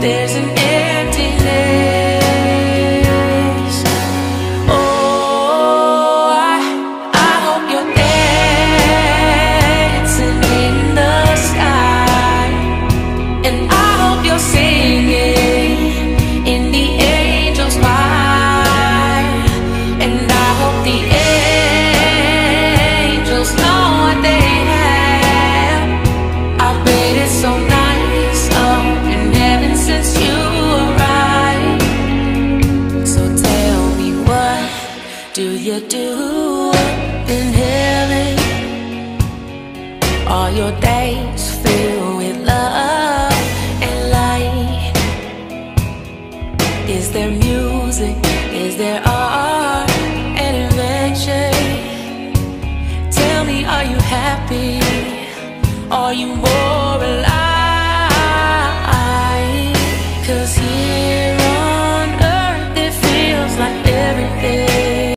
There's an emptiness. Oh, I, I hope you're dancing in the sky, and I hope you're singing in the angel's choir, and I hope the. do you do? Inhaling all your days filled with love and light. Is there music? Is there art and invention? Tell me, are you happy? Are you more?